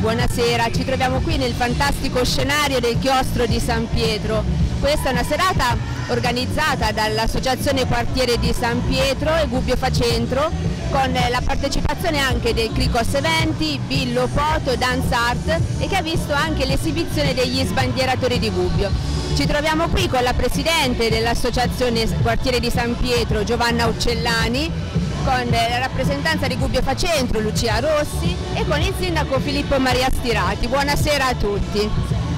Buonasera, ci troviamo qui nel fantastico scenario del chiostro di San Pietro. Questa è una serata organizzata dall'Associazione Quartiere di San Pietro e Gubbio Facentro con la partecipazione anche del Cricos Eventi, Billo Poto, Dance Art e che ha visto anche l'esibizione degli sbandieratori di Gubbio. Ci troviamo qui con la Presidente dell'Associazione Quartiere di San Pietro, Giovanna Uccellani, con la rappresentanza di Gubbio Facentro, Lucia Rossi e con il sindaco Filippo Maria Stirati. Buonasera a tutti.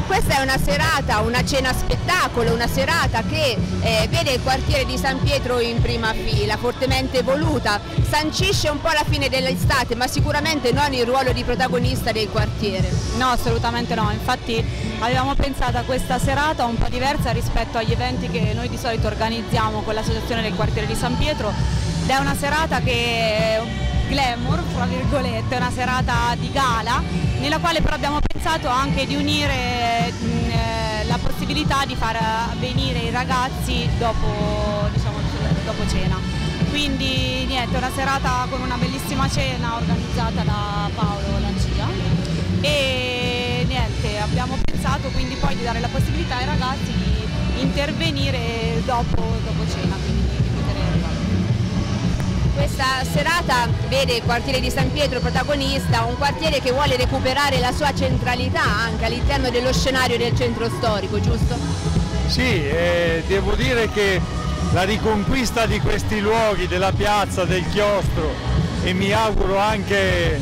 Questa è una serata, una cena spettacolo, una serata che eh, vede il quartiere di San Pietro in prima fila, fortemente voluta, sancisce un po' la fine dell'estate ma sicuramente non il ruolo di protagonista del quartiere. No, assolutamente no, infatti avevamo pensato a questa serata un po' diversa rispetto agli eventi che noi di solito organizziamo con l'associazione del quartiere di San Pietro ed è una serata che glamour, fra virgolette, una serata di gala nella quale però abbiamo pensato anche di unire mh, eh, la possibilità di far venire i ragazzi dopo, diciamo, dopo cena. Quindi niente, una serata con una bellissima cena organizzata da Paolo Lancia e niente, abbiamo pensato quindi poi di dare la possibilità ai ragazzi di intervenire dopo, dopo cena. Questa serata vede il quartiere di San Pietro protagonista, un quartiere che vuole recuperare la sua centralità anche all'interno dello scenario del centro storico, giusto? Sì, eh, devo dire che la riconquista di questi luoghi, della piazza, del chiostro e mi auguro anche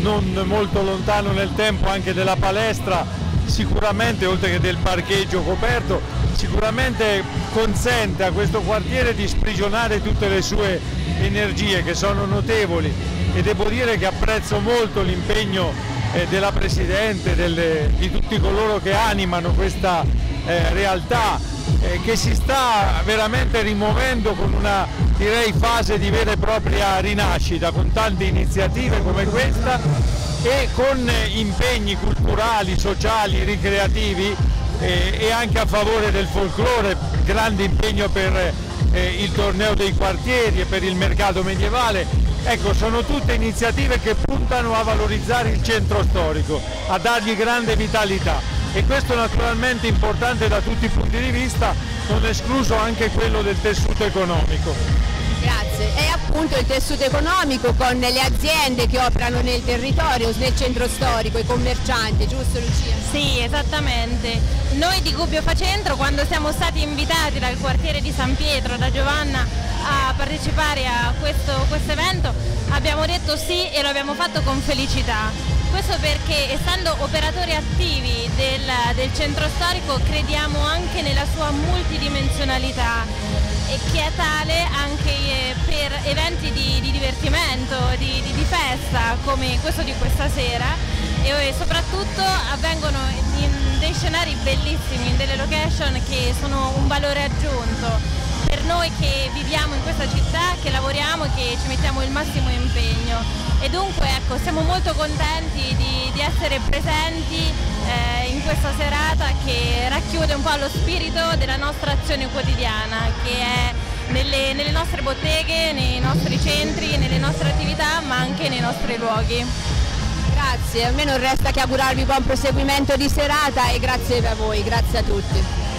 non molto lontano nel tempo anche della palestra, sicuramente oltre che del parcheggio coperto, sicuramente consente a questo quartiere di sprigionare tutte le sue energie che sono notevoli e devo dire che apprezzo molto l'impegno eh, della Presidente, delle, di tutti coloro che animano questa eh, realtà eh, che si sta veramente rimuovendo con una direi, fase di vera e propria rinascita, con tante iniziative come questa e con impegni culturali, sociali, ricreativi eh, e anche a favore del folklore, grande impegno per eh, il torneo dei quartieri e per il mercato medievale. Ecco, sono tutte iniziative che puntano a valorizzare il centro storico, a dargli grande vitalità e questo naturalmente è importante da tutti i punti di vista, non escluso anche quello del tessuto economico. Grazie. E appunto il tessuto economico con le aziende che operano nel territorio, nel centro storico, i commercianti, giusto Lucia? Sì, esattamente. Noi di Gubbio Facentro quando siamo stati invitati dal quartiere di San Pietro, da Giovanna, a partecipare a questo, questo evento abbiamo detto sì e lo abbiamo fatto con felicità. Questo perché essendo operatori attivi del, del centro storico crediamo anche nella sua multidimensionalità e che è tale anche eh, per eventi di, di divertimento, di, di, di, festa come questo di questa sera. E soprattutto avvengono in dei scenari bellissimi, in delle location che sono un valore aggiunto noi che viviamo in questa città, che lavoriamo e che ci mettiamo il massimo impegno e dunque ecco, siamo molto contenti di, di essere presenti eh, in questa serata che racchiude un po' lo spirito della nostra azione quotidiana che è nelle, nelle nostre botteghe, nei nostri centri, nelle nostre attività ma anche nei nostri luoghi. Grazie, a me non resta che augurarvi buon proseguimento di serata e grazie a voi, grazie a tutti.